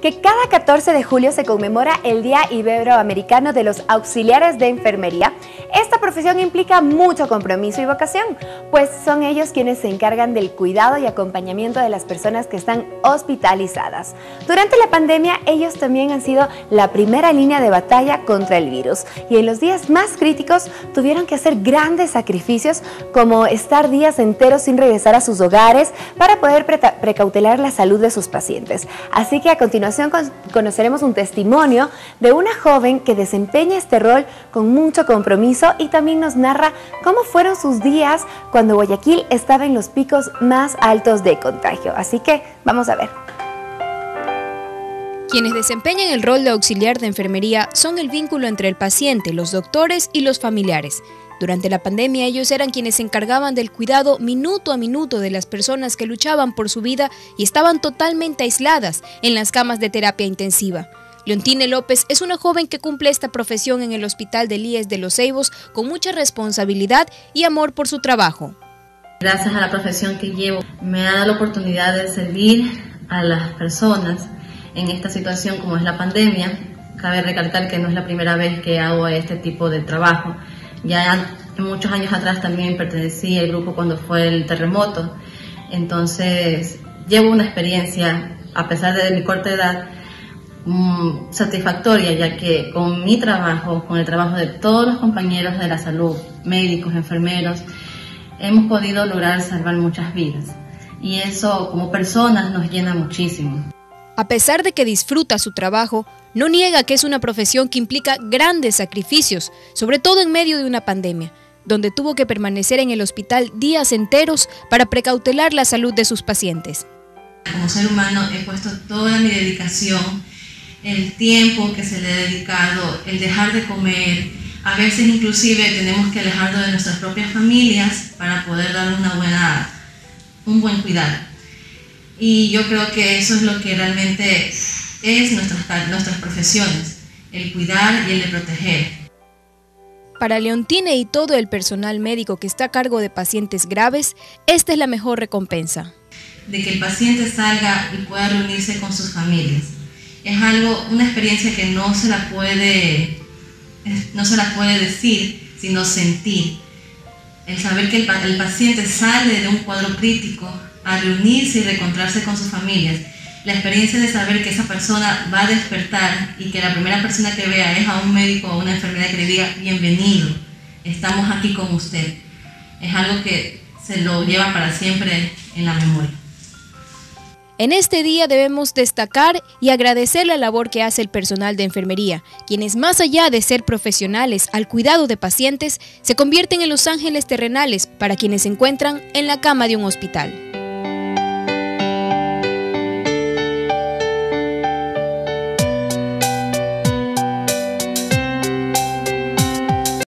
que cada 14 de julio se conmemora el Día Iberoamericano de los Auxiliares de Enfermería. Esta profesión implica mucho compromiso y vocación, pues son ellos quienes se encargan del cuidado y acompañamiento de las personas que están hospitalizadas. Durante la pandemia, ellos también han sido la primera línea de batalla contra el virus y en los días más críticos tuvieron que hacer grandes sacrificios como estar días enteros sin regresar a sus hogares para poder precautelar la salud de sus pacientes. Así que a continuación conoceremos un testimonio de una joven que desempeña este rol con mucho compromiso y también nos narra cómo fueron sus días cuando Guayaquil estaba en los picos más altos de contagio. Así que vamos a ver. Quienes desempeñan el rol de auxiliar de enfermería son el vínculo entre el paciente, los doctores y los familiares. Durante la pandemia ellos eran quienes se encargaban del cuidado minuto a minuto de las personas que luchaban por su vida y estaban totalmente aisladas en las camas de terapia intensiva. Leontine López es una joven que cumple esta profesión en el Hospital de Líes de los Ceibos con mucha responsabilidad y amor por su trabajo. Gracias a la profesión que llevo, me ha dado la oportunidad de servir a las personas en esta situación como es la pandemia. Cabe recalcar que no es la primera vez que hago este tipo de trabajo. Ya muchos años atrás también pertenecí al grupo cuando fue el terremoto. Entonces, llevo una experiencia, a pesar de mi corta edad, mm, satisfactoria, ya que con mi trabajo, con el trabajo de todos los compañeros de la salud, médicos, enfermeros, hemos podido lograr salvar muchas vidas. Y eso como personas nos llena muchísimo. A pesar de que disfruta su trabajo, no niega que es una profesión que implica grandes sacrificios, sobre todo en medio de una pandemia, donde tuvo que permanecer en el hospital días enteros para precautelar la salud de sus pacientes. Como ser humano he puesto toda mi dedicación, el tiempo que se le ha dedicado, el dejar de comer, a veces inclusive tenemos que alejarnos de nuestras propias familias para poder dar una buena, un buen cuidado. Y yo creo que eso es lo que realmente es nuestras, nuestras profesiones, el cuidar y el de proteger. Para Leontine y todo el personal médico que está a cargo de pacientes graves, esta es la mejor recompensa. De que el paciente salga y pueda reunirse con sus familias. Es algo, una experiencia que no se la puede, no se la puede decir, sino sentir. El saber que el, el paciente sale de un cuadro crítico a reunirse y reencontrarse con sus familias la experiencia de saber que esa persona va a despertar y que la primera persona que vea es a un médico o a una enfermera que le diga, bienvenido, estamos aquí con usted. Es algo que se lo lleva para siempre en la memoria. En este día debemos destacar y agradecer la labor que hace el personal de enfermería, quienes más allá de ser profesionales al cuidado de pacientes, se convierten en los ángeles terrenales para quienes se encuentran en la cama de un hospital.